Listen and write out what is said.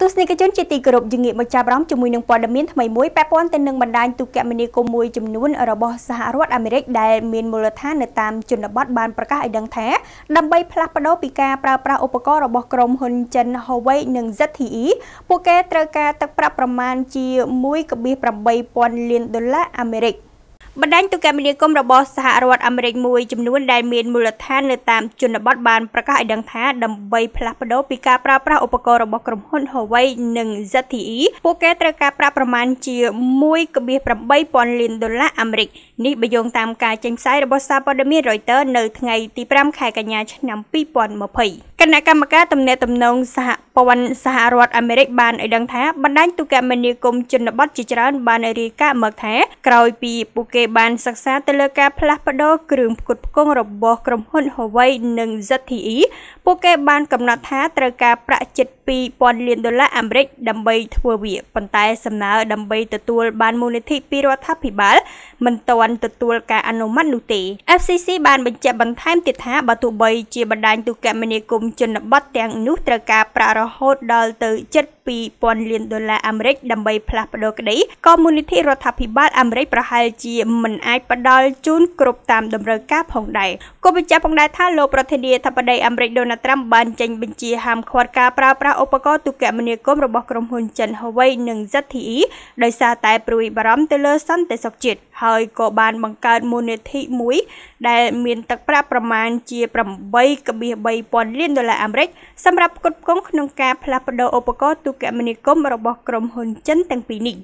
ទស្សនិកជនជាទីគោរពយើងងាកមកចាប់អារម្មណ៍ជាមួយនឹងព័ត៌មានថ្មីមួយពាក់ព័ន្ធទៅនឹងបណ្ដាញទូរគមនាគមន៍មួយចំនួនរបស់សហរដ្ឋអាមេរិកដែលមានមូលដ្ឋាននៅតាមជនបទបានប្រកាសឲ្យដឹងថាដើម្បីផ្លាស់ប្ដូរពីការប្រើប្រាស់ឧបករណ៍របស់ក្រុមហ៊ុនចិន Huawei និង ZTE ពួកគេត្រូវការទឹកប្រាក់ប្រមាណជា1.8000លានដុល្លារអាមេរិក បណ្ដាញទូរគមនាគមន៍របស់សហរដ្ឋអាមេរិកមួយចំនួនដែលមានមូលដ្ឋាននៅតាមជនបទបានប្រកាសឲ្យដឹងថាដើម្បីផ្លាស់ប្ដូរពីការប្រើប្រាស់ឧបករណ៍របស់ក្រុមហ៊ុន Huawei និង ZTE ពួកគេត្រូវការប្រាក់ប្រមាណជា1.8000លានដុល្លារអាមេរិកនេះបើយោងតាមការចេញផ្សាយរបស់សារព័ត៌មាន Reuters នៅថ្ងៃទី5ខែកញ្ញាឆ្នាំ2020គណៈកម្មការទំនាក់ទំនងសហព័ន្ធសហរដ្ឋអាមេរិកបានឲ្យដឹងថាបណ្ដាញទូរគមនាគមន៍ជនបទជាច្រើនបានរាយការណ៍មកថាក្រោយពីពួកគេបានសិក្សាទៅលើការផ្លាស់ប្ដូរគ្រឿងផ្គត់ផ្គង់របស់ក្រុមហ៊ុន Huawei និង ZTE ពួកគេបានកំណត់ថាត្រូវការប្រាក់ជិត2000លានដុល្លារអាមេរិកដើម្បីធ្វើវាប៉ុន្តែសំណើដើម្បីទទួលបានមូលនិធិពីរដ្ឋាភិបាល មិនទាន់ទទួលការអនុម័តនោះទេ FCC បានបញ្ជាក់បន្ថែមទៀតថាបើទោះបីជាបណ្ដាញទូរគមនាគមន៍ជនបទទាំងនោះត្រូវការប្រាក់រហូតដល់ទៅជិត2000លានដុល្លារអាមេរិកដើម្បីផ្លាស់ប្ដូរក្តីក៏មូលនិធិរដ្ឋាភិបាលអាមេរិកប្រហែលជាមិនអាចផ្ដល់ជូនគ្រប់តាមតម្រូវការផងដែរគូបញ្ជាក់ផងដែរថាលោកប្រធានាធិបតីអាមេរិកដូណាល់ត្រាំបានចេញបញ្ជាហាមឃាត់ការប្រើប្រាស់ឧបករណ៍ទូរគមនាគមន៍របស់ក្រុមហ៊ុនចិន Huawei និង ZTE ដោយសារតែព្រួយបារម្ភទៅលើសន្តិសុខជាតិ ហើយក៏បានបង្កើតមូលនិធិមួយ ដែលមានទឹកប្រាក់ប្រមាណជា8.3000លានដុល្លារអាមេរិកសម្រាប់ផ្គត់ផ្គង់ក្នុងការផ្លាស់ប្ដូរឧបករណ៍ទូរគមនាគមន៍របស់ក្រុមហ៊ុនចិនទាំងពីរនេះ